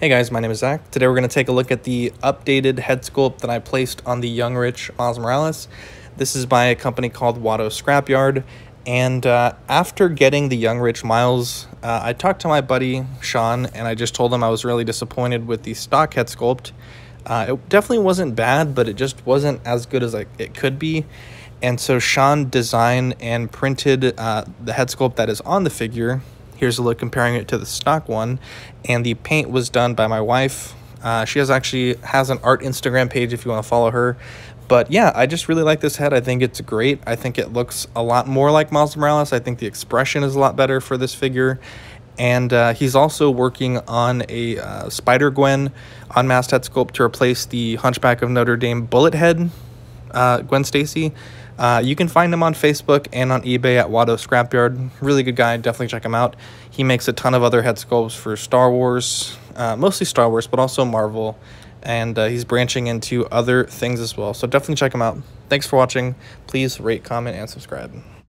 Hey guys, my name is Zach. Today we're going to take a look at the updated head sculpt that I placed on the Young Rich Miles Morales. This is by a company called Watto Scrapyard. And uh, after getting the Young Rich Miles, uh, I talked to my buddy Sean and I just told him I was really disappointed with the stock head sculpt. Uh, it definitely wasn't bad, but it just wasn't as good as like, it could be. And so Sean designed and printed uh, the head sculpt that is on the figure Here's a look comparing it to the stock one. And the paint was done by my wife. Uh, she has actually has an art Instagram page if you want to follow her. But yeah, I just really like this head. I think it's great. I think it looks a lot more like Miles Morales. I think the expression is a lot better for this figure. And uh, he's also working on a uh, Spider Gwen unmasked head sculpt to replace the Hunchback of Notre Dame bullet head uh, Gwen Stacy. Uh, you can find him on Facebook and on eBay at Watto Scrapyard. Really good guy. Definitely check him out. He makes a ton of other head sculpts for Star Wars, uh, mostly Star Wars, but also Marvel. And uh, he's branching into other things as well. So definitely check him out. Thanks for watching. Please rate, comment, and subscribe.